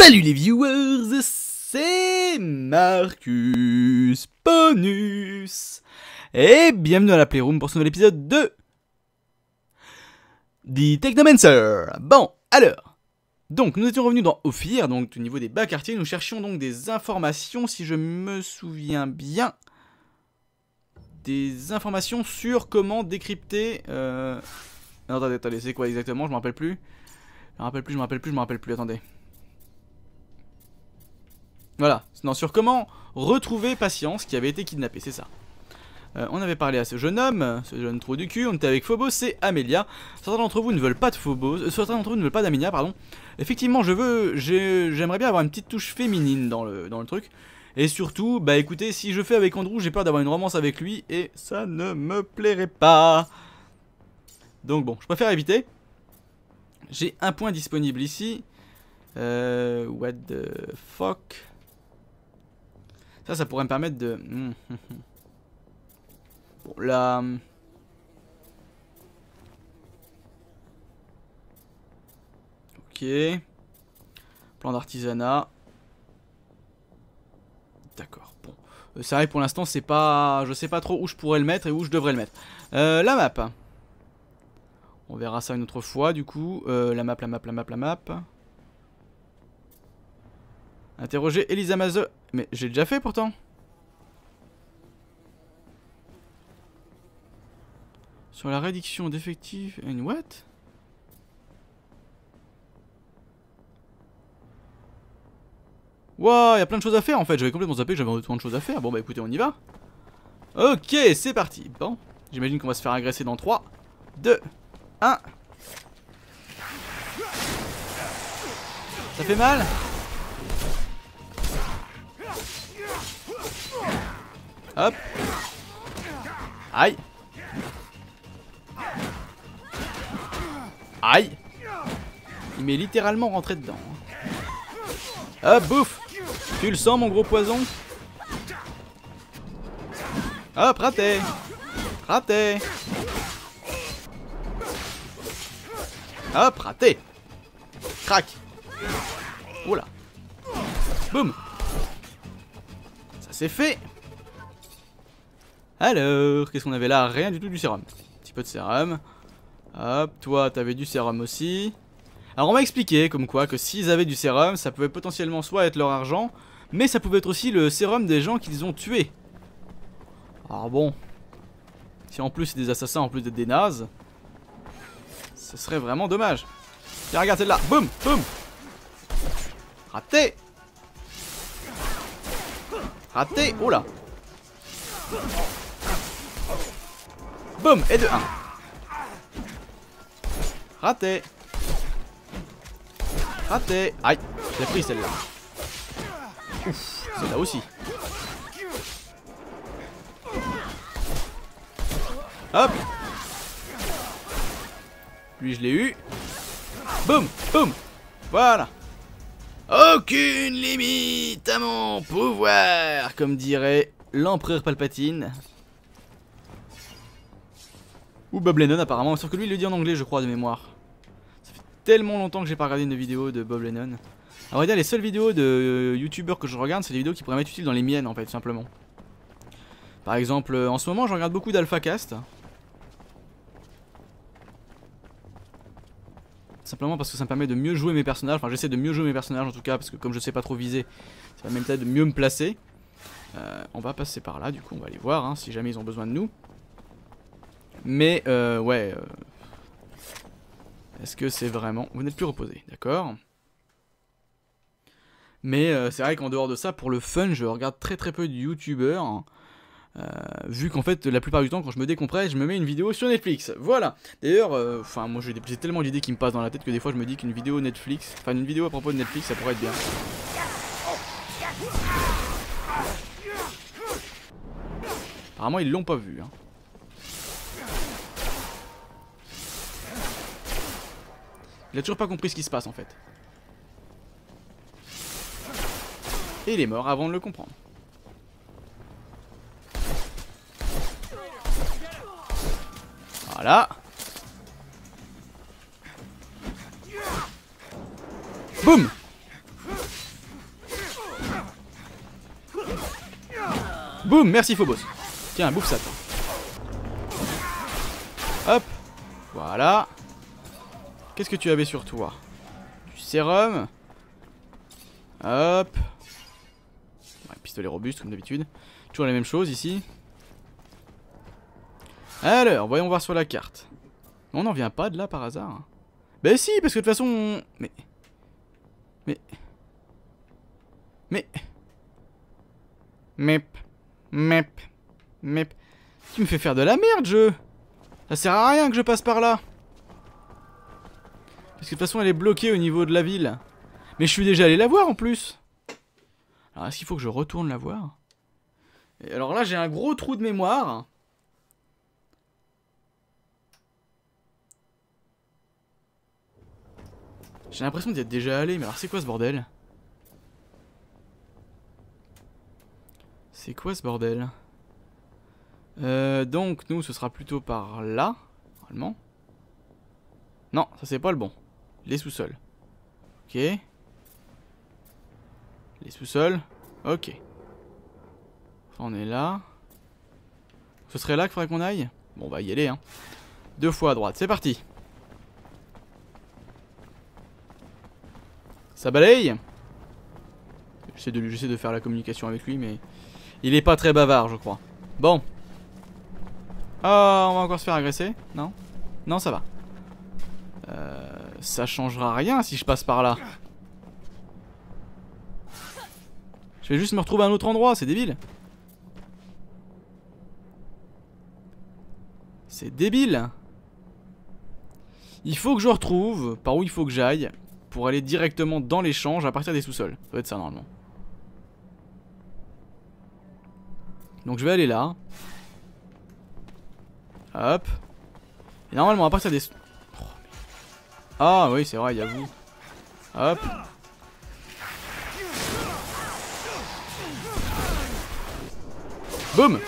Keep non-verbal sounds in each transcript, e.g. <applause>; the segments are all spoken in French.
Salut les viewers, c'est Marcus Bonus et bienvenue dans la Playroom pour ce nouvel épisode de The Technomancer. Bon, alors, donc nous étions revenus dans Ophir, donc au niveau des bas quartiers, nous cherchions donc des informations, si je me souviens bien, des informations sur comment décrypter... Euh... Non, attendez, attendez, c'est quoi exactement? Je me rappelle plus. Je me rappelle plus, je me rappelle plus, je me rappelle plus, attendez. Voilà, non, sur comment retrouver Patience qui avait été kidnappée, c'est ça. Euh, on avait parlé à ce jeune homme, ce jeune trou du cul, on était avec Phobos et Amelia. Certains d'entre vous ne veulent pas de Phobos, euh, certains d'entre vous ne veulent pas d'Amelia, pardon. Effectivement, je veux, j'aimerais bien avoir une petite touche féminine dans le, dans le truc. Et surtout, bah écoutez, si je fais avec Andrew, j'ai peur d'avoir une romance avec lui et ça ne me plairait pas. Donc bon, je préfère éviter. J'ai un point disponible ici. Euh, what the fuck? Ça, ça pourrait me permettre de... Hmm, hmm, <laughs> hmm. Bon, là... Ok. Plan d'artisanat. D'accord, bon. Euh, c'est vrai pour l'instant, c'est pas... Je sais pas trop où je pourrais le mettre et où je devrais le mettre. Euh, la map. On verra ça une autre fois, du coup. Euh, la map, la map, la map, la map. Interroger Elisa Maze. Mais j'ai déjà fait pourtant. Sur la réduction d'effectifs. And what? Wow, il y a plein de choses à faire en fait. J'avais complètement zappé que j'avais autant de choses à faire. Bon bah écoutez, on y va. Ok, c'est parti. Bon, j'imagine qu'on va se faire agresser dans 3, 2, 1. Ça fait mal? Hop. Aïe. Aïe. Il m'est littéralement rentré dedans. Hop, bouffe. Tu le sens, mon gros poison? Hop, raté. Raté. Hop, raté. Crac. Oula. Boum. Ça c'est fait. Alors, qu'est-ce qu'on avait là? Rien du tout du sérum. Un petit peu de sérum. Hop, toi, t'avais du sérum aussi. Alors, on m'a expliqué, comme quoi, que s'ils avaient du sérum, ça pouvait potentiellement soit être leur argent, mais ça pouvait être aussi le sérum des gens qu'ils ont tués. Alors bon, si en plus c'est des assassins en plus d'être des nazes, ce serait vraiment dommage. Tiens, regarde celle-là, boum, boum Raté Raté, oh Boum Et de 1 Raté. Raté. Aïe J'ai pris celle-là. Celle-là aussi. Hop. Lui je l'ai eu. Boum Boum. Voilà. Aucune limite à mon pouvoir Comme dirait l'empereur Palpatine ou Bob Lennon apparemment, sauf que lui il le dit en anglais je crois de mémoire. Ça fait tellement longtemps que j'ai pas regardé une vidéo de Bob Lennon. Vrai dire les seules vidéos de euh, youtubeurs que je regarde c'est des vidéos qui pourraient m'être utiles dans les miennes en fait simplement. Par exemple euh, en ce moment je regarde beaucoup d'AlphaCast. Simplement parce que ça me permet de mieux jouer mes personnages, enfin j'essaie de mieux jouer mes personnages en tout cas parce que comme je sais pas trop viser, ça va même peut-être de mieux me placer. Euh, on va passer par là du coup on va aller voir hein, si jamais ils ont besoin de nous. Mais euh, ouais. Euh, est-ce que c'est vraiment... Vous n'êtes plus reposé, d'accord? Mais euh, c'est vrai qu'en dehors de ça, pour le fun, je regarde très très peu de youtubeurs. Euh, vu qu'en fait, la plupart du temps, quand je me décompresse, je me mets une vidéo sur Netflix. Voilà. D'ailleurs, enfin, moi j'ai tellement d'idées qui me passent dans la tête que des fois je me dis qu'une vidéo Netflix, enfin une vidéo à propos de Netflix, ça pourrait être bien. Apparemment, ils l'ont pas vu. Hein. Il a toujours pas compris ce qui se passe en fait. Et il est mort avant de le comprendre. Voilà. Boum Boum Merci Phobos. Tiens, bouffe ça. Hop. Voilà. Qu'est-ce que tu avais sur toi? Du sérum. Hop. Ouais, pistolet robuste, comme d'habitude. Toujours la même chose ici. Alors, voyons voir sur la carte. On n'en vient pas de là par hasard. Ben si, parce que de toute façon... On... Mais... Mais... Mais... Mep. Tu me fais faire de la merde, jeu Ça sert à rien que je passe par là. Parce que de toute façon, elle est bloquée au niveau de la ville. Mais je suis déjà allé la voir en plus. Alors, est-ce qu'il faut que je retourne la voir? Alors là, j'ai un gros trou de mémoire. J'ai l'impression d'y être déjà allé, mais alors c'est quoi ce bordel? C'est quoi ce bordel? Euh, Donc, nous, ce sera plutôt par là, normalement. Non, ça c'est pas le bon. Les sous-sols. Ok. Les sous-sols. Ok. On est là. Ce serait là qu'il faudrait qu'on aille? Bon, on va y aller, hein. Deux fois à droite, c'est parti. Ça balaye? J'essaie de, de faire la communication avec lui, mais il est pas très bavard, je crois. Bon. Ah, on va encore se faire agresser? Non? Non, ça va. Ça changera rien si je passe par là. Je vais juste me retrouver à un autre endroit, c'est débile. C'est débile. Il faut que je retrouve par où il faut que j'aille pour aller directement dans l'échange à partir des sous-sols. Ça doit être ça normalement. Donc je vais aller là. Hop. Et normalement à partir des... Ah oui c'est vrai, il y a vous. Hop. Boum.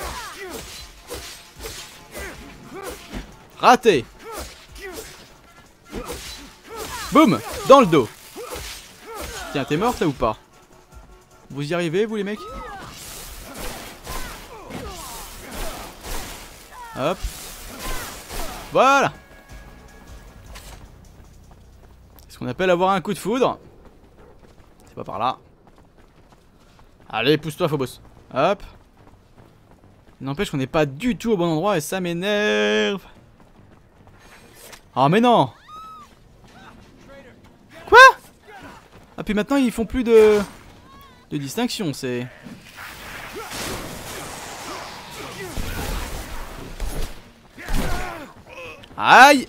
Raté. Boum. Dans le dos. Tiens, t'es morte là ou pas? Vous y arrivez, vous les mecs? Hop. Voilà qu'on appelle avoir un coup de foudre. C'est pas par là. Allez, pousse-toi, Phobos. Hop. N'empêche qu'on n'est pas du tout au bon endroit et ça m'énerve. Ah mais non Ah puis maintenant ils font plus de de distinction, c'est Aïe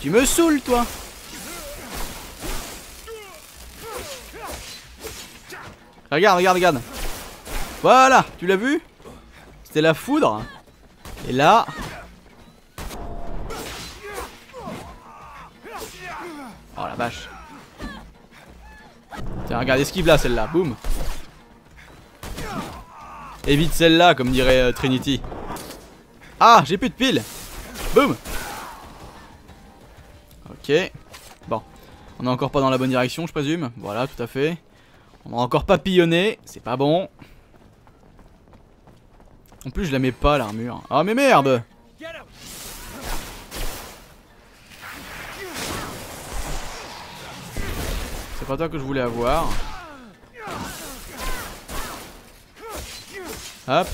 tu me saoules toi Regarde, regarde, regarde Voilà, tu l'as vu? C'était la foudre Et là Oh la vache. Tiens, regarde, esquive là celle-là, boum. Évite celle-là, comme dirait euh, Trinity. Ah, j'ai plus de piles. Boum. Bon. On est encore pas dans la bonne direction, je présume. Voilà, tout à fait. On a encore papillonné. C'est pas bon. En plus, je la mets pas, l'armure. Ah, mais merde pas toi que je voulais avoir. Hop.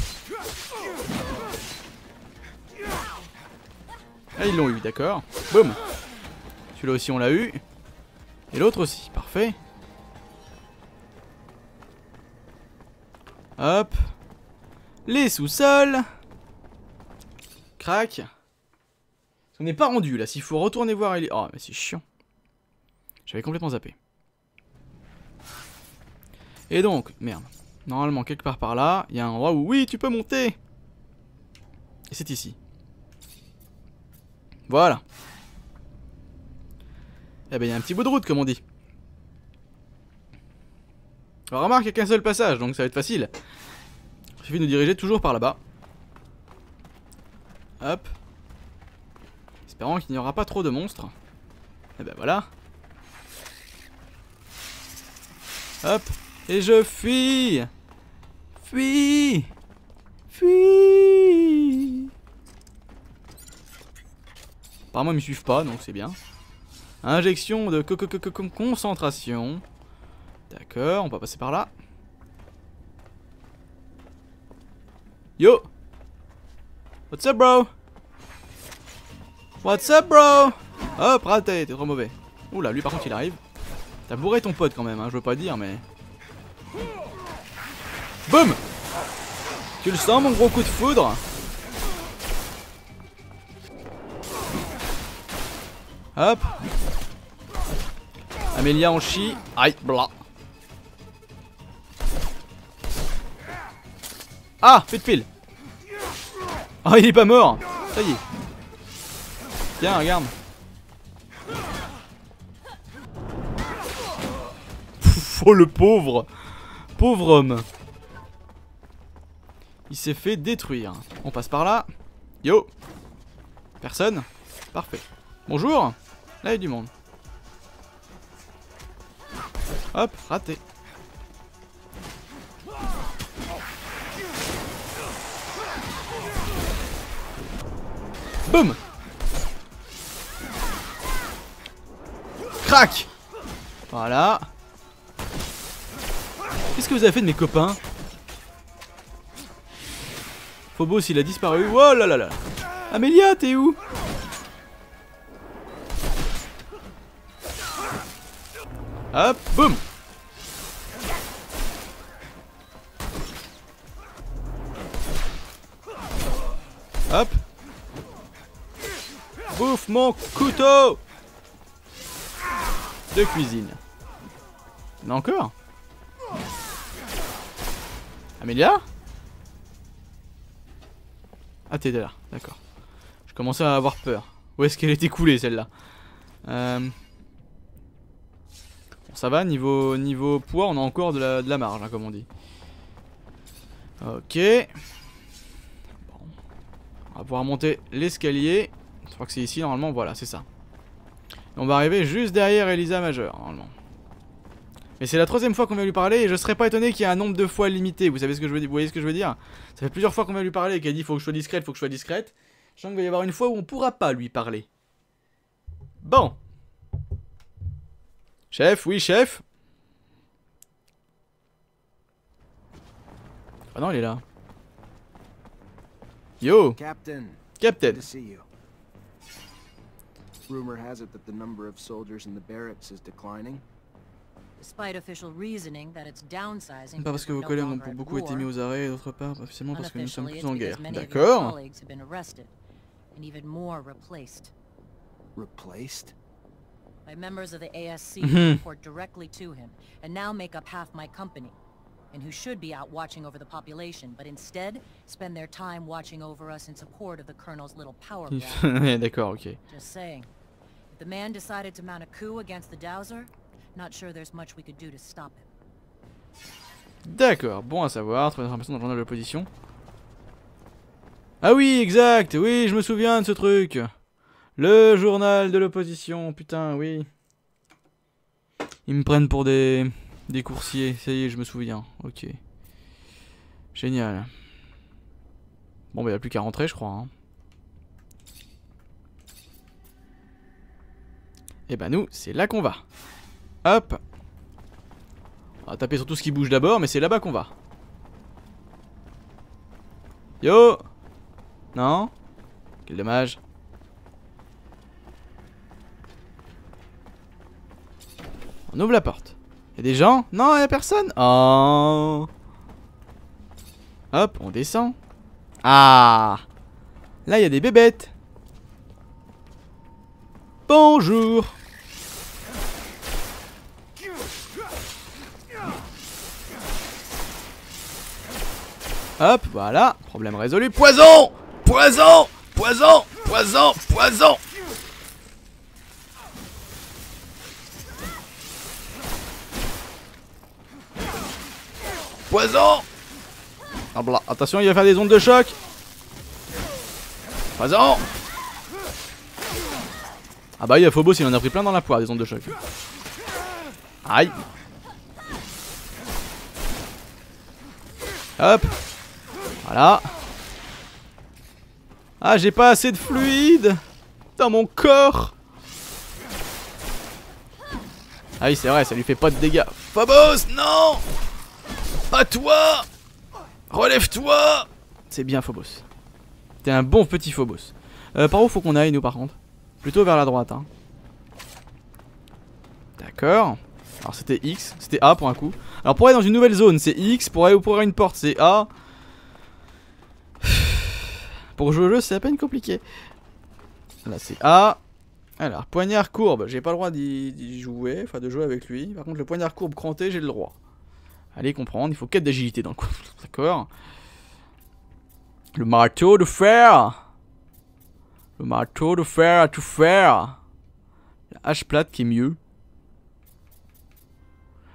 Ah, ils l'ont eu, d'accord. Boum. Celui-là aussi, on l'a eu. Et l'autre aussi, parfait. Hop. Les sous-sols. Crac. On n'est pas rendu là. S'il faut retourner voir. Il Oh, mais c'est chiant. J'avais complètement zappé. Et donc, merde. Normalement, quelque part par là, il y a un endroit où, oui, tu peux monter Et c'est ici. Voilà. Eh ben, il y a un petit bout de route, comme on dit. Alors, remarque, il n'y a qu'un seul passage, donc ça va être facile. Il suffit de nous diriger toujours par là-bas. Hop. Espérant qu'il n'y aura pas trop de monstres. Et eh ben voilà. Hop. Et je fuis Fuis Fuis Apparemment ils me suivent pas donc c'est bien. Injection de concentration. D'accord, on va passer par là. Yo What's up bro? What's up bro? Hop raté, t'es trop mauvais. Oula lui par contre il arrive. T'as bourré ton pote quand même, hein, je veux pas dire mais... Boum Tu le sens mon gros coup de foudre? Hop Amélia en chie. Aïe, bla. Ah, fait de pile. Ah, il est pas mort. Ça y est. Tiens, regarde. oh, le pauvre. Pauvre homme. Il s'est fait détruire. On passe par là. Yo. Personne Parfait. Bonjour. Là, il y a du monde. Hop, raté. Boum Crac Voilà. Qu'est-ce que vous avez fait de mes copains? Phobos il a disparu. Oh là là là Amélia, t'es où? Hop, boum Hop Bouffe mon couteau De cuisine. Encore Amélia Ah t'es là, d'accord. Je commençais à avoir peur. Où est-ce qu'elle était coulée celle-là? Euh ça va, niveau, niveau poids, on a encore de la, marge, hein, comme on dit. Ok. Bon. On va pouvoir monter l'escalier. Je crois que c'est ici, normalement, voilà, c'est ça. on va arriver juste derrière Elisa Majeur, normalement. Mais c'est la troisième fois qu'on vient lui parler et je serais pas étonné qu'il y ait un nombre de fois limité. Vous savez ce que je veux dire Vous voyez ce que je veux dire? Ça fait plusieurs fois qu'on vient lui parler et qu'elle dit faut que je sois discrète, faut que je sois discrète. Je sens qu'il va y avoir une fois où on pourra pas lui parler. Bon. Chef, oui, chef. Ah non, il est là. Yo. Captain. Captain. Good to see you. Rumor has it that the number of soldiers in the barracks is declining. Despite official reasoning that it's downsizing. Pas parce que vos collègues ont beaucoup été mis aux arrêts, d'autre part, officiellement parce que nous sommes plus en guerre. D'accord. And even more replaced. Replaced? By members of the ASC who mm-hmm. report directly to him, and now make up half my company, and who should be out watching over the population, but instead spend their time watching over us in support of the Colonel's little power <laughs> D'accord, ok. Just saying. If the man decided to mount a coup against the Dowser, not sure there's much we could do to stop him. D'accord, bon à savoir, trouver information dans le journal de l'opposition. Ah oui, exact, oui, je me souviens de ce truc. Le journal de l'opposition, putain, oui. Ils me prennent pour des, des coursiers, ça y est, je me souviens. Ok. Génial. Bon, bah, il n'y a plus qu'à rentrer, je crois. Hein. Et eh bah, nous, c'est là qu'on va. Hop. On va taper sur tout ce qui bouge d'abord, mais c'est là-bas qu'on va. Yo Non Quel dommage. On ouvre la porte. Y'a des gens? Non, y'a personne. Oh. Hop, on descend. Ah. Là, il y a des bébêtes. Bonjour. Hop, voilà, problème résolu. Poison! Poison! Poison! Poison! Poison Poison ah, Attention, il va faire des ondes de choc Poison Ah bah il y a Phobos, il en a pris plein dans la poire, des ondes de choc. Aïe Hop. Voilà. Ah, j'ai pas assez de fluide dans mon corps. Ah oui, c'est vrai, ça lui fait pas de dégâts. Phobos, non Toi Relève-toi C'est bien, Phobos. T'es un bon petit Phobos. Euh, par où faut qu'on aille, nous, par contre? Plutôt vers la droite, hein. D'accord. Alors, c'était X, c'était A pour un coup. Alors, pour aller dans une nouvelle zone, c'est X. Pour aller pour une porte, c'est A. <sighs> Pour jouer au jeu, c'est à peine compliqué. Là, c'est A. Alors, poignard courbe, j'ai pas le droit d'y jouer, enfin de jouer avec lui. Par contre, le poignard courbe cranté, j'ai le droit. Allez comprendre, il faut 4 d'agilité dans le coup. <laughs> D'accord Le marteau de fer Le marteau de fer à tout faire La hache plate qui est mieux.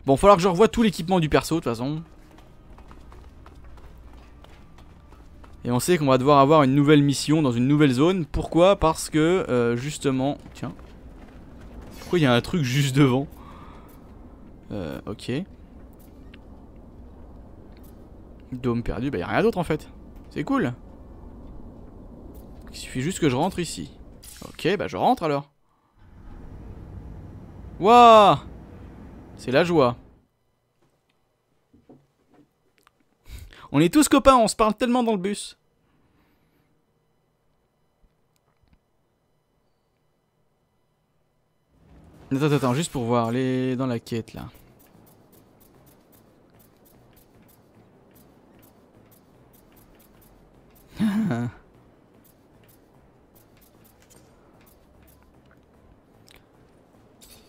Bon, falloir que je revoie tout l'équipement du perso, de toute façon. Et on sait qu'on va devoir avoir une nouvelle mission dans une nouvelle zone. Pourquoi? Parce que, euh, justement... Tiens. Pourquoi il y a un truc juste devant? Euh, ok. Dôme perdu. Bah, il a rien d'autre, en fait. C'est cool. Il suffit juste que je rentre ici. Ok, bah je rentre alors. Waouh C'est la joie. On est tous copains, on se parle tellement dans le bus. Attends, attends, juste pour voir, les dans la quête là. <laughs>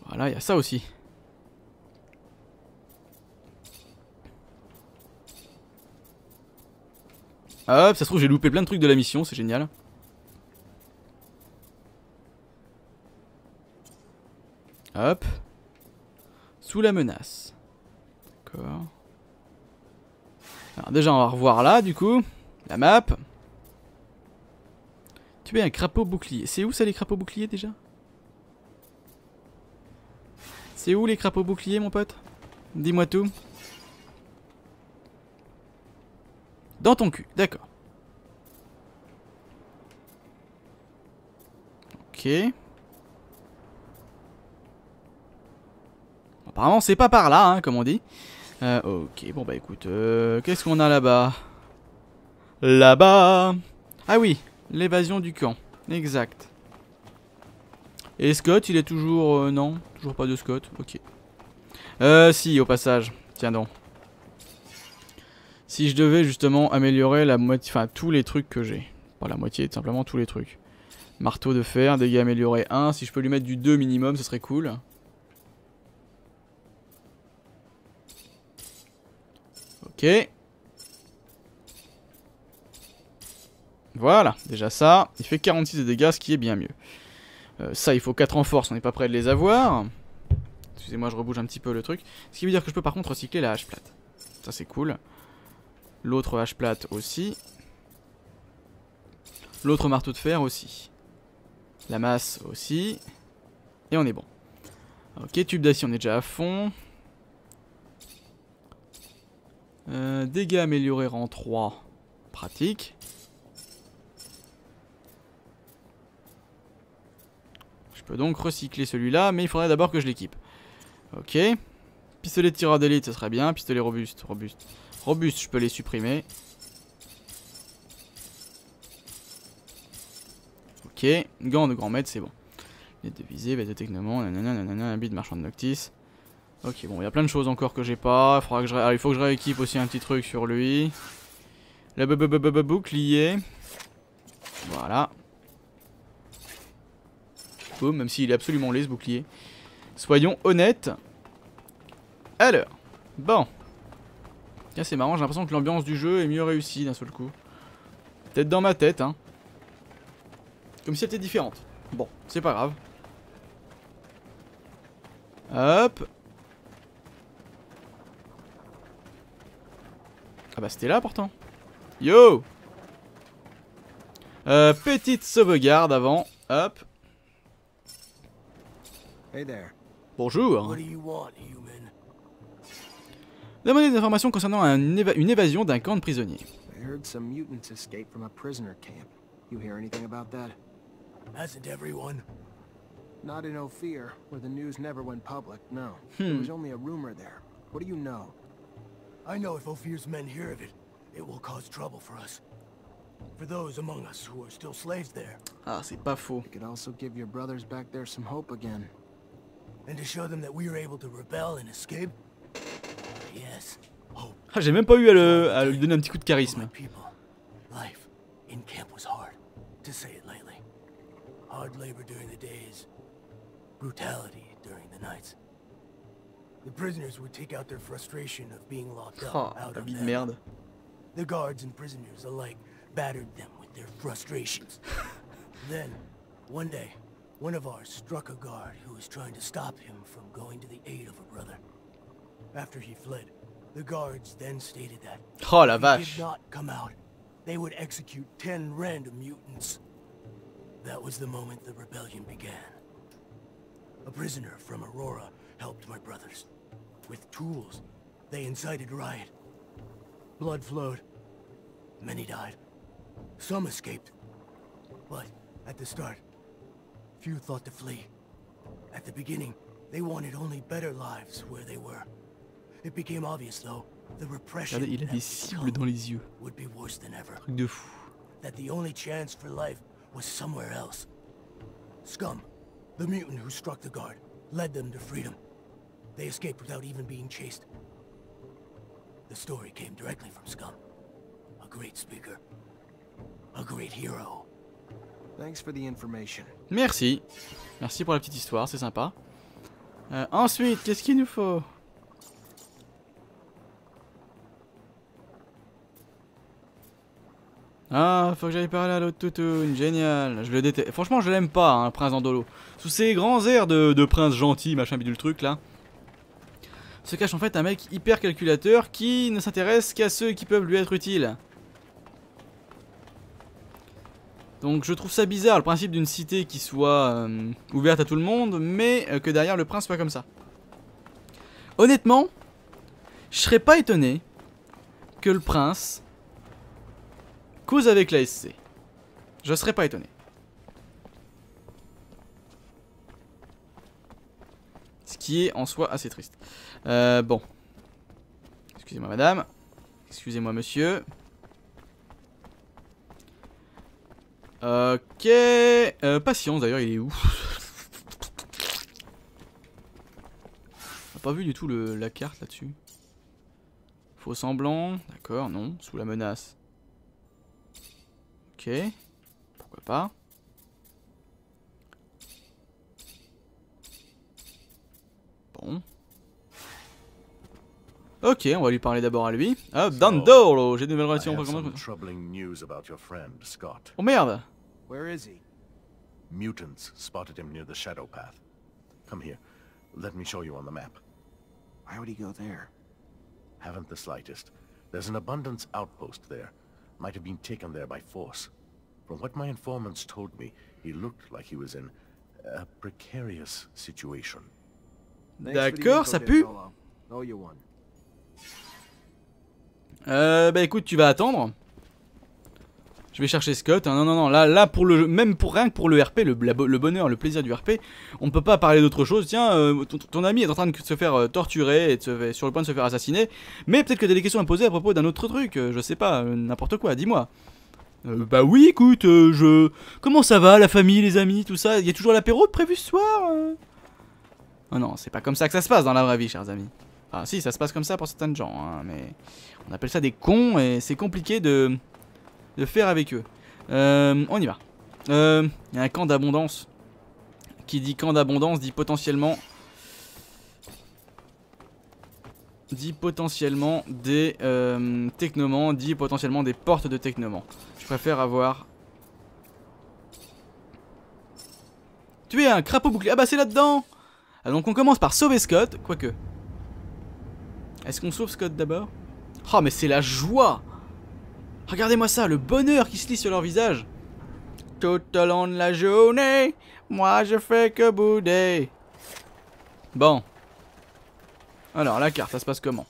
voilà, il y a ça aussi. Hop, ça se trouve j'ai loupé plein de trucs de la mission, c'est génial. Hop. Sous la menace. D'accord. Alors déjà on va revoir là du coup. La map. Tu es un crapaud bouclier. C'est où ça les crapauds boucliers déjà? C'est où les crapauds boucliers mon pote? Dis-moi tout. Dans ton cul, d'accord. Ok. Apparemment c'est pas par là, hein, comme on dit. Euh, ok, bon bah écoute, euh, qu'est-ce qu'on a là-bas? Là-bas Ah oui, l'évasion du camp, exact. Et Scott, il est toujours... Euh, non, toujours pas de Scott, ok. Euh, si, au passage, tiens donc. Si je devais justement améliorer la moitié, enfin tous les trucs que j'ai. Pas la moitié, simplement tous les trucs. Marteau de fer, dégâts améliorés 1. Si je peux lui mettre du 2 minimum, ce serait cool. Ok. Voilà, déjà ça. Il fait 46 de dégâts, ce qui est bien mieux. Euh, ça, il faut 4 en force, on n'est pas prêt de les avoir. Excusez-moi, je rebouge un petit peu le truc. Ce qui veut dire que je peux par contre recycler la hache plate. Ça, c'est cool. L'autre hache plate aussi. L'autre marteau de fer aussi. La masse aussi. Et on est bon. Ok, tube d'acier, on est déjà à fond. Euh, dégâts améliorés rang 3. Pratique. Peux donc recycler celui-là, mais il faudrait d'abord que je l'équipe. Ok. Pistolet tireur d'élite, ce serait bien. Pistolet robuste, robuste. Robuste, je peux les supprimer. Ok, gants de grand maître, c'est bon. Lettre de visée, bête de technomon, nanana, habit de marchand de Noctis. Ok, bon, il y a plein de choses encore que j'ai pas. Il. Ah, il faut que je rééquipe aussi un petit truc sur lui. Le bouclier. Voilà. Même s'il est absolument laid ce bouclier. Soyons honnêtes. Alors, bon c'est marrant, j'ai l'impression que l'ambiance du jeu est mieux réussie d'un seul coup. Peut-être dans ma tête, hein. Comme si elle était différente. Bon, c'est pas grave. Hop. Ah bah c'était là pourtant. Yo euh, Petite sauvegarde avant. Hop. Hey there. Bonjour. Demandez des informations concernant un éva- une évasion d'un camp de prisonniers. I heard some mutants escaped from a prisoner camp. You hear anything about that? Hasn't everyone? Not in Ophir, where the news never went public, no. There Hmm. was only a rumor there. What do you know? I know if Ophir's men hear of it, it will cause trouble for us. For those among us who are still slaves there, Ah, c'est pas faux. It could also give your brothers back there some hope again. And to show them that we are able to rebel and escape. Yes, hope Ah, j'ai même pas eu à, le, à lui donner un petit coup de charisme. people. Life in camp was hard, to say it lightly. Hard labor during the days, brutality during the nights. The prisoners would take out their frustration of being locked up Ah, out la on vie them. merde. The guards and prisoners alike battered them with their frustrations. <laughs> then, one day, one of ours struck a guard who was trying to stop him from going to the aid of a brother. After he fled, the guards then stated that Oh la if he did not come out, they would execute ten random mutants. That was the moment the rebellion began. A prisoner from Aurora helped my brothers. With tools, they incited riot. Blood flowed. Many died. Some escaped. But at the start, few thought to flee. At the beginning, they wanted only better lives where they were. It became obvious, though, the repression Regardez, il a des would cibles dans les yeux. would be worse than ever. Truc de fou. That the only chance for life was somewhere else. Scum, the mutant who struck the guard, led them to freedom. They escaped without even being chased. The story came directly from Scum. A great speaker. A great hero. Merci. Merci pour la petite histoire, c'est sympa. Euh, ensuite, qu'est-ce qu'il nous faut? Ah, faut que j'aille parler à l'autre toutoune, génial. Je le déteste. Franchement, je l'aime pas, hein, Prince Andolo. Sous ses grands airs de, de prince gentil, machin bidule truc là, se cache en fait un mec hyper calculateur qui ne s'intéresse qu'à ceux qui peuvent lui être utiles. Donc je trouve ça bizarre le principe d'une cité qui soit euh, ouverte à tout le monde, mais euh, que derrière le prince soit comme ça. Honnêtement, je serais pas étonné que le prince cause avec la SC. Je serais pas étonné. Ce qui est en soi assez triste. Euh, bon. Excusez-moi madame. Excusez-moi monsieur. Ok. Euh, patience d'ailleurs, il est où On n'a pas vu du tout le, la carte là-dessus. Faux semblant, d'accord, non, sous la menace. Ok, pourquoi pas. Bon. Ok, on va lui parler d'abord à lui. Hop, Dandolo, j'ai de nouvelles relations. Oh merde Where is he? Mutants spotted him near the Shadow Path. Come here. Let me show you on the map. Why would he go there? Haven't the slightest. There's an abundance outpost there. Might have been taken there by force. From what my informants told me, he looked like he was in a precarious situation. Thanks for the D'accord, ça pue. Dandolo. Owe you one. Euh, bah écoute, tu vas attendre. Je vais chercher Scott. hein. Non, non, non. Là, là pour le, même pour rien que pour le RP, le, bonheur, le plaisir du RP, on ne peut pas parler d'autre chose. Tiens, euh, ton, ami est en train de se faire euh, torturer et sur le point de se faire assassiner. Mais peut-être que t'as des questions à poser à propos d'un autre truc. euh, je sais pas, euh, n'importe quoi. Dis-moi. Bah oui, écoute, je. Comment ça va, la famille, les amis, tout ça? Il y a toujours l'apéro prévu ce soir euh Oh non, c'est pas comme ça que ça se passe dans la vraie vie, chers amis. Ah si, ça se passe comme ça pour certains gens, hein, mais on appelle ça des cons et c'est compliqué de, de faire avec eux. Euh, on y va. Euh, Il y a un camp d'abondance. Qui dit camp d'abondance dit potentiellement... Dit potentiellement des euh, technomans, dit potentiellement des portes de technomans. Je préfère avoir... Tu es un crapaud bouclier. Ah bah c'est là-dedans ah, Donc on commence par sauver Scott, quoique. Est-ce qu'on sauve Scott d'abord? Oh mais c'est la joie Regardez-moi ça, le bonheur qui se lit sur leur visage. Tout au long de la journée, moi je fais que bouder. Bon. Alors la carte, ça se passe comment?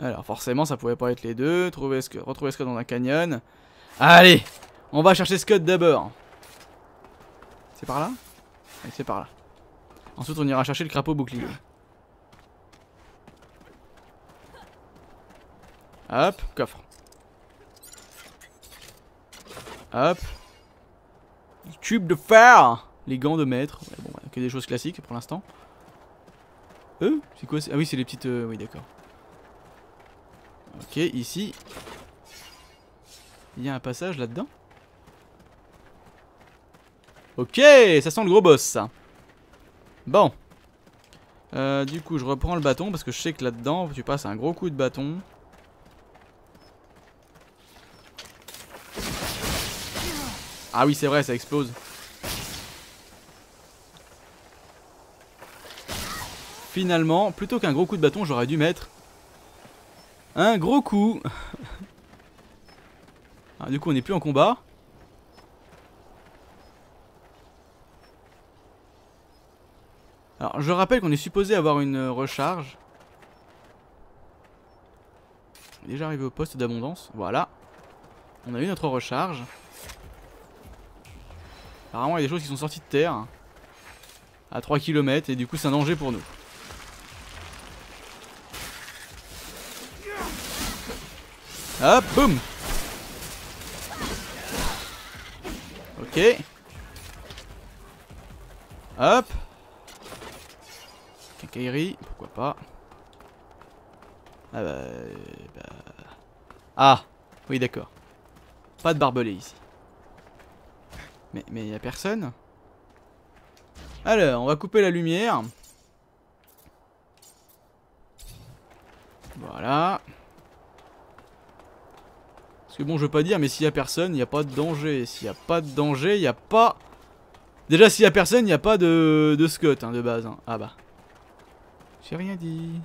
Alors forcément ça pouvait pas être les deux. Trouver retrouver Scott dans un canyon. Allez On va chercher Scott d'abord. C'est par là? C'est par là. Ensuite on ira chercher le crapaud bouclier. Hop, coffre. Hop. Cube de fer Les gants de maître. Ouais, bon, que des choses classiques pour l'instant. Euh C'est quoi Ah oui, c'est les petites... euh, Oui, d'accord. Ok, ici. Il y a un passage là-dedans. Ok, ça sent le gros boss, ça. Bon. Euh, du coup, je reprends le bâton parce que je sais que là-dedans, tu passes un gros coup de bâton. Ah oui, c'est vrai, ça explose. Finalement, plutôt qu'un gros coup de bâton, j'aurais dû mettre un gros coup. <laughs> Ah, du coup, on n'est plus en combat. Alors, je rappelle qu'on est supposé avoir une recharge. On est déjà arrivé au poste d'abondance. Voilà. On a eu notre recharge. Apparemment, il y a des choses qui sont sorties de terre. À 3 km et du coup, c'est un danger pour nous. Hop, boum Ok. Hop. Quincaillerie, pourquoi pas. Ah bah, bah... Ah Oui d'accord. Pas de barbelé ici. Mais mais y a personne Alors, on va couper la lumière. Voilà. Parce que bon, je veux pas dire, mais s'il y a personne, il n'y a pas de danger. S'il n'y a pas de danger, il n'y a pas... Déjà, s'il y a personne, il n'y a pas de, de Scott, hein, de base. hein. Ah bah. J'ai rien dit.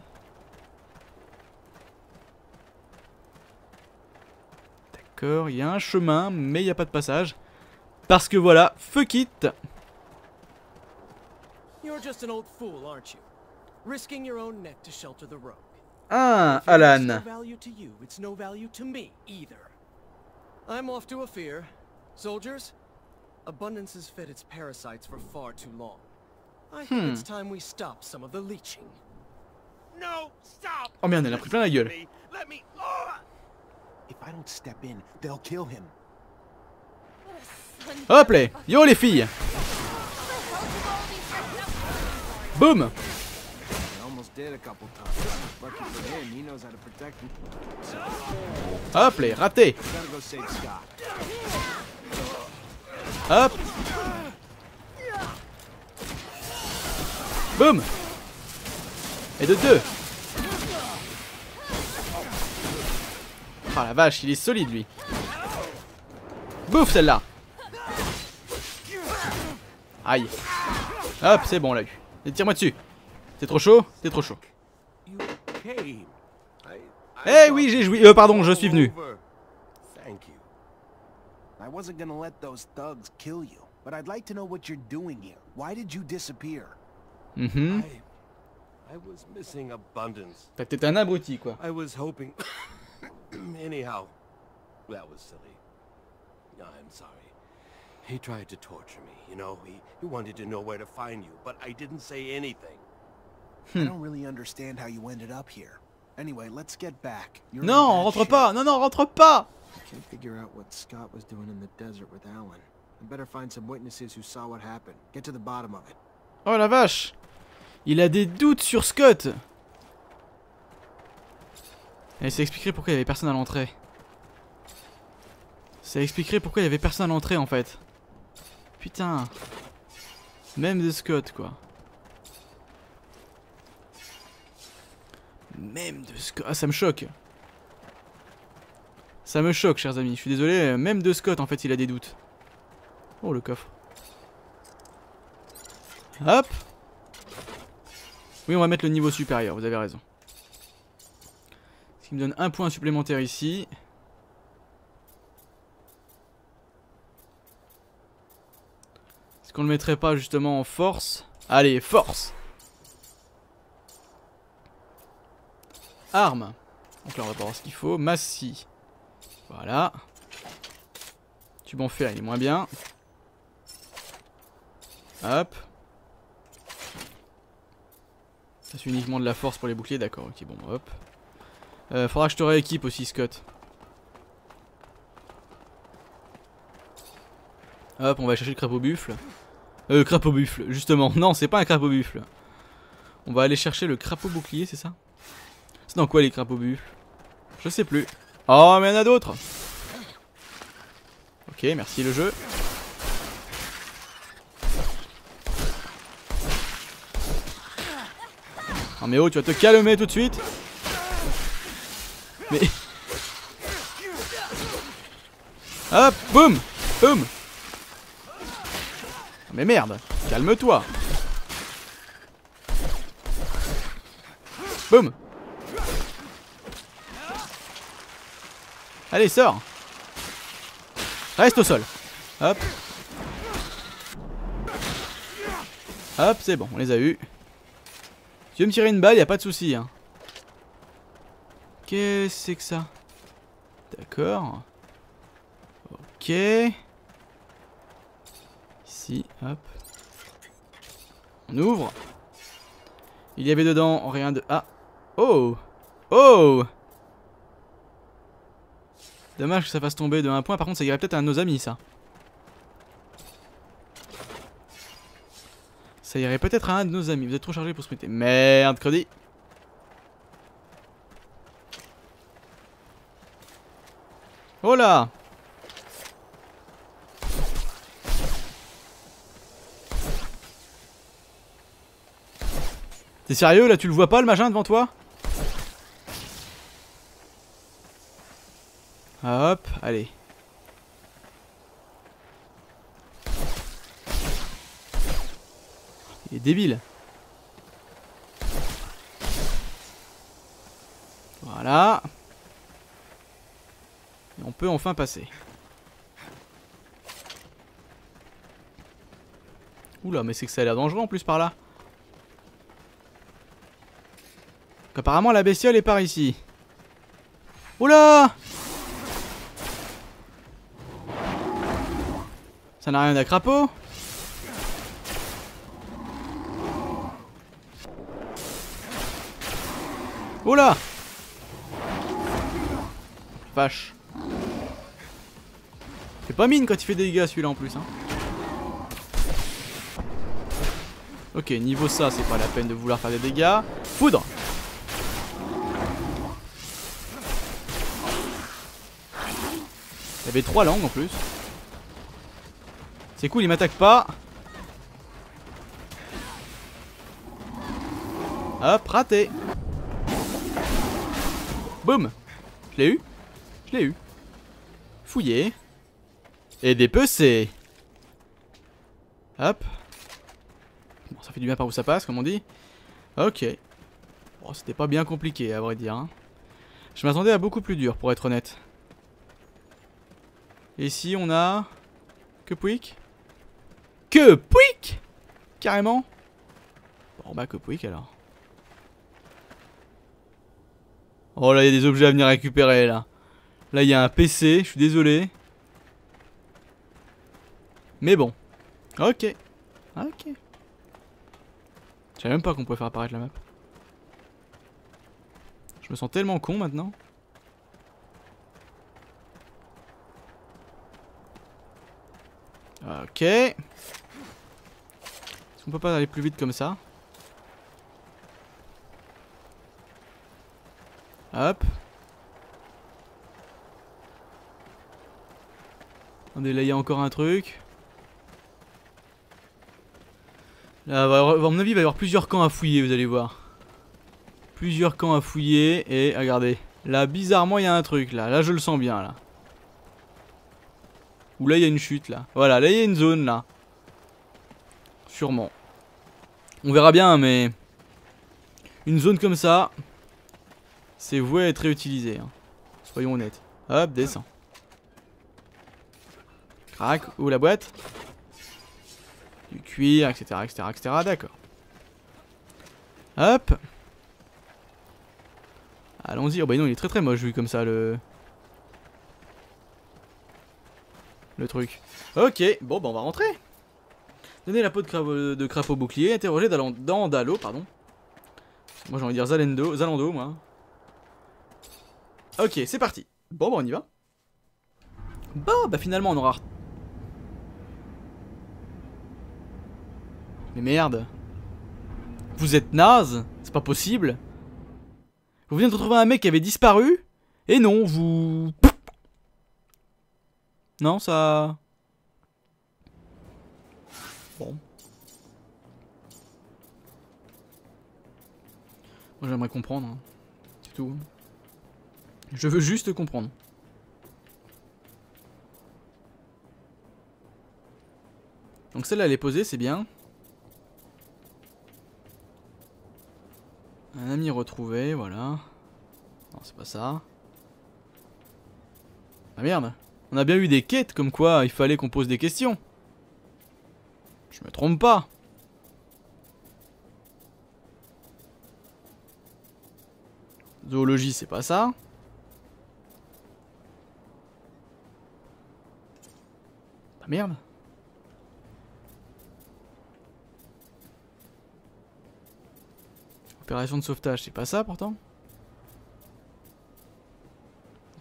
D'accord, il y a un chemin, mais il n'y a pas de passage. Parce que voilà, fuck it You're just an old fool, aren't you? Risking your own neck to shelter the rogue. Ah, Alan. I'm off to a fear. Soldiers, abundance has fed its parasites for far too long. I think Hmm. it's time we stop some of the leeching. No, stop! Oh merde, elle a pris plein la gueule. Oh! If I don't step in, they'll kill him. Hop là. Yo les filles. Boum. Hop là, raté. Hop. Boum. Et de deux. Ah la vache, il est solide lui. Bouffe celle-là Aïe Hop, c'est bon on l'a eu. Et tire-moi dessus T'es trop chaud T'es trop chaud. Eh oui, j'ai joui. Euh, pardon, je suis venu. I wasn't gonna let those thugs kill you, but I'd like to know what you're doing here. Why did you disappear? Mhm. I, I was missing abundance. T'es un abruti quoi. I was hoping. <coughs> Anyhow, that was silly. I'm sorry. He tried to torture me, you know. He, he wanted to know where to find you, but I didn't say anything. I don't really understand how you ended up here. Anyway, let's get back. You're in Non, rentre shape. pas Non, non, rentre pas I can't figure out what Scott was doing in the desert with Alan. I better find some witnesses who saw what happened. Get to the bottom of it. Oh la vache Il a des doutes sur Scott Et ça expliquerait pourquoi il y avait personne à l'entrée. Ça expliquerait pourquoi il y avait personne à l'entrée en fait. Putain. Même de Scott quoi. Même de Scott. Ah ça me choque. Ça me choque chers amis. Je suis désolé. Même de Scott en fait il a des doutes. Oh le coffre. Hop. Oui, on va mettre le niveau supérieur, vous avez raison. Ce qui me donne un point supplémentaire ici. Qu'on le mettrait pas justement en force Allez, force Arme Donc là, on va pas voir ce qu'il faut. Massi. Voilà. Tube en fer, il est moins bien. Hop. Ça c'est uniquement de la force pour les boucliers, d'accord, ok, bon, hop. Euh, faudra que je te rééquipe aussi, Scott. Hop, on va chercher le crapaud buffle. Euh, crapaud buffle, justement. Non, c'est pas un crapaud buffle. On va aller chercher le crapaud bouclier, c'est ça? C'est dans quoi les crapauds buffles Je sais plus. Oh, mais il y en a d'autres Ok, merci le jeu. Non mais oh, tu vas te calmer tout de suite Mais... <laughs> Hop, boum Boum Mais merde Calme-toi Boum Allez, sors Reste au sol Hop Hop, c'est bon, on les a eu. Tu veux me tirer une balle, y a pas de souci. Hein. Qu'est-ce que c'est que ça? D'accord. Ok. On ouvre. Il y avait dedans rien de... Ah Oh Oh Dommage que ça fasse tomber de un point. Par contre, ça irait peut-être à nos amis, ça. Ça irait peut-être à un de nos amis. Vous êtes trop chargé pour se mettre. Merde, crédit. Oh là T'es sérieux là Tu le vois pas le machin devant toi Hop, allez. Il est débile. Voilà. Et on peut enfin passer. Oula, mais c'est que ça a l'air dangereux en plus par là. Apparemment la bestiole est par ici. Oula Ça n'a rien d'un crapaud là Vache. C'est pas mine quand il fait des dégâts celui-là en plus. Hein. Ok, niveau ça, c'est pas la peine de vouloir faire des dégâts. Foudre trois langues en plus. C'est cool, il m'attaque pas. Hop, raté. Boum Je l'ai eu Je l'ai eu. Fouillé. Et dépecé. Hop. Bon, ça fait du bien par où ça passe, comme on dit. Ok. Bon, c'était pas bien compliqué, à vrai dire. Hein. Je m'attendais à beaucoup plus dur, pour être honnête. Et ici, on a... Que pouic Que pouic Carrément Bon, bah, que pouic, alors. Oh là, il y a des objets à venir récupérer là. Là, il y a un PC, je suis désolé. Mais bon. Ok. Ok. Je savais même pas qu'on pouvait faire apparaître la map. Je me sens tellement con maintenant. Ok. Est-ce qu'on peut pas aller plus vite comme ça? Hop. Attendez, là il y a encore un truc. Là, à mon avis, il va y avoir plusieurs camps à fouiller, vous allez voir. Plusieurs camps à fouiller. Et regardez. Là, bizarrement, il y a un truc là. Là, je le sens bien là. Ou là, il y a une chute là. Voilà, là, il y a une zone là. Sûrement. On verra bien, mais... Une zone comme ça, c'est voué à être réutilisé. Hein. Soyons honnêtes. Hop, descend. Crac, ouvre la boîte? Du cuir, etc, etc, etc, d'accord. Hop. Allons-y. Oh bah non, il est très très moche vu comme ça le... Le truc. Ok, bon bah on va rentrer. Donner la peau de, crapaud, de crapaud bouclier, interroger Dalan- Dandalo, pardon. Moi j'ai envie de dire Zalendo, Zalando, moi. Ok, c'est parti. Bon bah on y va. Bon bah finalement on aura... Mais merde. Vous êtes naze C'est pas possible. Vous venez de retrouver un mec qui avait disparu? Et non, vous... Non, ça... Bon. Moi j'aimerais comprendre. hein. C'est tout. Je veux juste comprendre. Donc celle-là elle est posée, c'est bien. Un ami retrouvé, voilà. Non, c'est pas ça. Ah merde. On a bien eu des quêtes comme quoi il fallait qu'on pose des questions. Je me trompe pas. Zoologie, c'est pas ça. Ah merde. Opération de sauvetage, c'est pas ça pourtant.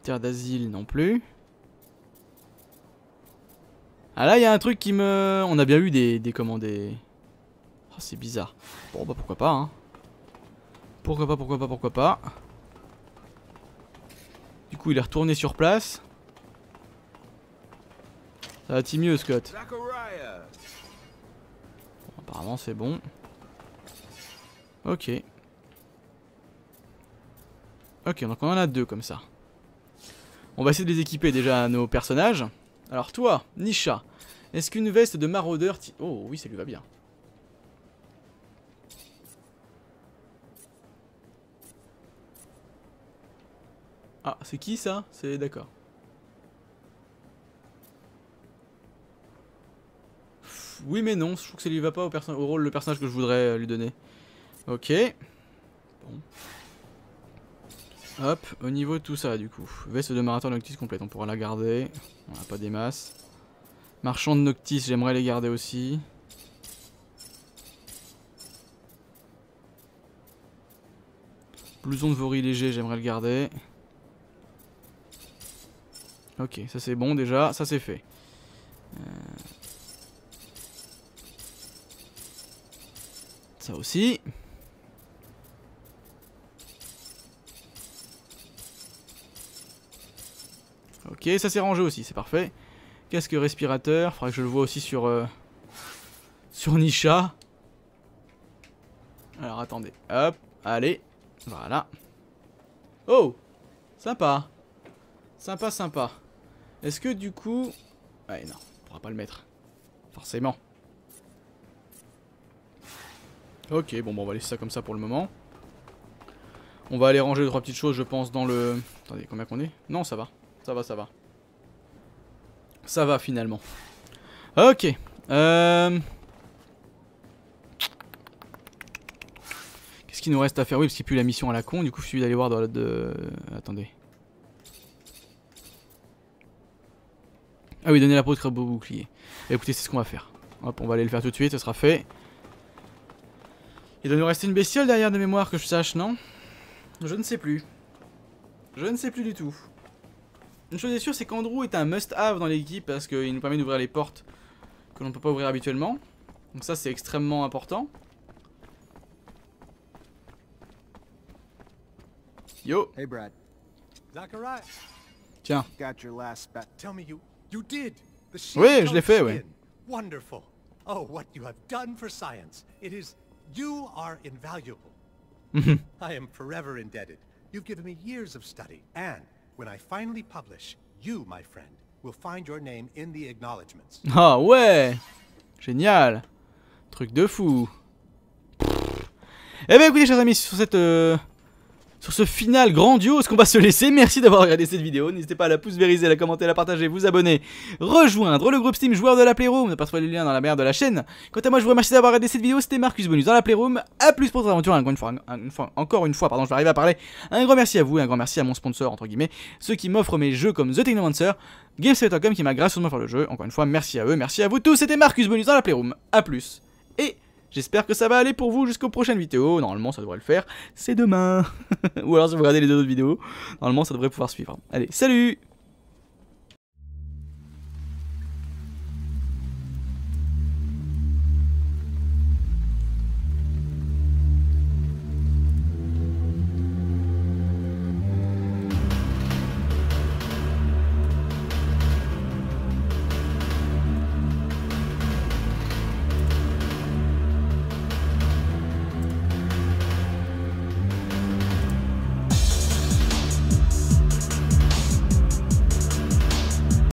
Terre d'asile non plus. Ah là, il y a un truc qui me... On a bien eu des, des comment. Oh, c'est bizarre. Bon, bah pourquoi pas, hein. Pourquoi pas, pourquoi pas, pourquoi pas. Du coup, il est retourné sur place. Ça va mieux, Scott? Apparemment, c'est bon. Ok. Ok, donc on en a deux comme ça. On va essayer de les équiper déjà à nos personnages. Alors toi, Nisha, est-ce qu'une veste de maraudeur... Oh oui, ça lui va bien. Ah, c'est qui ça? C'est d'accord. Oui mais non, je trouve que ça lui va pas au rôle le personnage que je voudrais euh, lui donner. Ok. Bon. Hop, au niveau de tout ça du coup. Veste de marathon Noctis complète, on pourra la garder. On n'a pas des masses. Marchand de Noctis, j'aimerais les garder aussi. Blouson de Vori léger, j'aimerais le garder. Ok, ça c'est bon déjà, ça c'est fait. Euh, Ça aussi. Ok, ça s'est rangé aussi, c'est parfait. Casque respirateur, faudra que je le vois aussi sur... euh, sur Nisha. Alors attendez, hop, allez, voilà. Oh Sympa Sympa, sympa. Est-ce que du coup... Ouais, non, on pourra pas le mettre. Forcément. Ok, bon, bon, on va laisser ça comme ça pour le moment. On va aller ranger trois petites choses, je pense, dans le... Attendez, combien qu'on est? Non, ça va. Ça va, ça va. Ça va, finalement. Ok. Euh... Qu'est-ce qu'il nous reste à faire? Oui, parce qu'il plus la mission à la con, du coup, je suis d'aller voir dans. De... Attendez. Ah oui, donner la peau de crabe bouclier. Bah, écoutez, c'est ce qu'on va faire. Hop, on va aller le faire tout de suite, ça sera fait. Il doit nous rester une bestiole derrière de mémoire que je sache, non? Je ne sais plus. Je ne sais plus du tout. Une chose est sûre, c'est qu'Andrew est un must-have dans l'équipe parce qu'il nous permet d'ouvrir les portes que l'on ne peut pas ouvrir habituellement. Donc ça, c'est extrêmement important. Yo Hey, Brad. Zachariah, Tiens. Got your last spat. tell me you you did the Oui, je l'ai fait, skin. Wonderful. Oh, what you have done for science. It is you are invaluable. <laughs> I am forever indebted. You've given me years of study, and when I finally publish, you, my friend, will find your name in the acknowledgements. <laughs> Ah ouais. Génial. Truc de fou. Eh bien écoutez chers amis, sur cette euh, sur ce final grandiose qu'on va se laisser. Merci d'avoir regardé cette vidéo. N'hésitez pas à la pouce vériser, la commenter, la partager, vous abonner, rejoindre le groupe Steam joueur de la Playroom. Ne pas trouver le lien dans la barre de la chaîne. Quant à moi, je vous remercie d'avoir regardé cette vidéo. C'était Marcus Bonus dans la Playroom. A plus pour votre aventure. Encore une fois, encore une fois, pardon, je vais arriver à parler. Un grand merci à vous et un grand merci à mon sponsor, entre guillemets, ceux qui m'offrent mes jeux comme The Technomancer, qui m'a gracieusement fait le jeu. Encore une fois, merci à eux, merci à vous tous. C'était Marcus Bonus dans la Playroom. A plus. Et J'espère que ça va aller pour vous jusqu'aux prochaines vidéos. Normalement, ça devrait le faire. C'est demain. <laughs> Ou alors, si vous regardez les deux autres vidéos, normalement, ça devrait pouvoir suivre. Allez, salut